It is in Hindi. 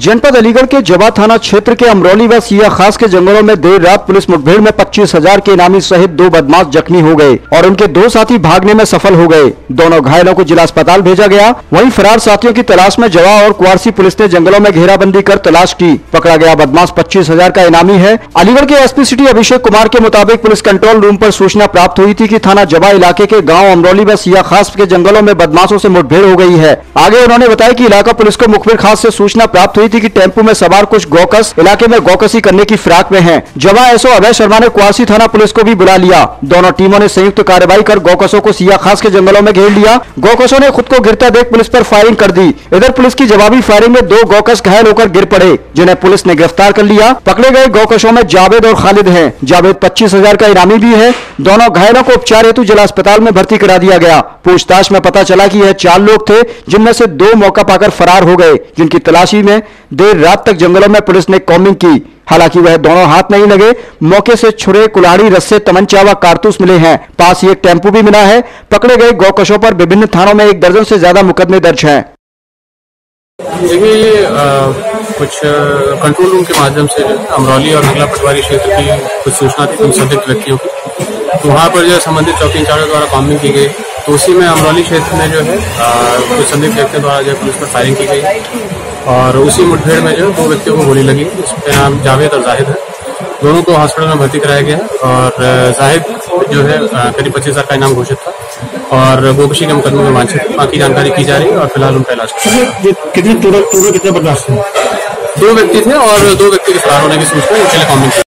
जनपद अलीगढ़ के जवा थाना क्षेत्र के अमरौली व सिया खास के जंगलों में देर रात पुलिस मुठभेड़ में पच्चीस हज़ार के इनामी सहित दो बदमाश जख्मी हो गए और उनके दो साथी भागने में सफल हो गए। दोनों घायलों को जिला अस्पताल भेजा गया। वहीं फरार साथियों की तलाश में जवा और कुआरसी पुलिस ने जंगलों में घेराबंदी कर तलाश की। पकड़ा गया बदमाश पच्चीस हज़ार का इनामी है। अलीगढ़ के एसपी सिटी अभिषेक कुमार के मुताबिक पुलिस कंट्रोल रूम आरोप सूचना प्राप्त हुई थी की थाना जवा इलाके के गाँव अमरौली व सिया खास के जंगलों में बदमाशों ऐसी मुठभेड़ हो गई है। आगे उन्होंने बताया की इलाका पुलिस को मुखबिर खास ऐसी सूचना प्राप्त हुई थी कि टेंपो में सवार कुछ गौकस इलाके में गौकसी करने की फिराक में हैं। जवा एसओ अभय शर्मा ने कुआसी थाना पुलिस को भी बुला लिया। दोनों टीमों ने संयुक्त कार्रवाई कर गौकसों को सिया खास के जंगलों में घेर लिया। गौकसों ने खुद को गिरता देख पुलिस पर फायरिंग कर दी। इधर पुलिस की जवाबी फायरिंग में दो गौकस घायल होकर गिर पड़े, जिन्हें पुलिस ने गिरफ़्तार कर लिया। पकड़े गए गौकसों में जावेद और खालिद हैं। जावेद पच्चीस हज़ार का इनामी भी है। दोनों घायलों को उपचार हेतु जिला अस्पताल में भर्ती करा दिया गया। पूछताछ में पता चला कि यह चार लोग थे, जिनमें से दो मौका पाकर फरार हो गए, जिनकी तलाशी में देर रात तक जंगलों में पुलिस ने कॉम्बिंग की। हालाँकि वह दोनों हाथ नहीं लगे। मौके से छुरे कुलाड़ी रस्से तमंचा व कारतूस मिले हैं। पास ही एक टेंपो भी मिला है। पकड़े गए गौकशों पर विभिन्न थानों में एक दर्जन से ज़्यादा मुकदमे दर्ज हैं। देखिए कुछ कंट्रोल रूम के माध्यम से अमरौली और मंगला पटवारी क्षेत्र की कुछ सूचना थी उन व्यक्तियों की। तो वहाँ पर जो है संबंधित चौकी इंचार्ज द्वारा कॉम्बिंग की गई। तो उसी में अमरौली क्षेत्र में जो है कुछ संदिग्ध व्यक्तियों द्वारा जो है पुलिस पर फायरिंग की गई। और उसी मुठभेड़ में जो दो व्यक्तियों को गोली लगी। इसका नाम जावेद और जाहिद है। दोनों को हॉस्पिटल में भर्ती कराया गया और जाहिद जो है करीब पच्चीस हज़ार का इनाम घोषित था और गोकशी के मुकदमे में वांछित बाकी जानकारी की जा रही है और फ़िलहाल उनका इलाज कितने कितने बर्दाश्त दो व्यक्ति थे और दो व्यक्ति के फरार होने की सूचना टेलीकॉमिंग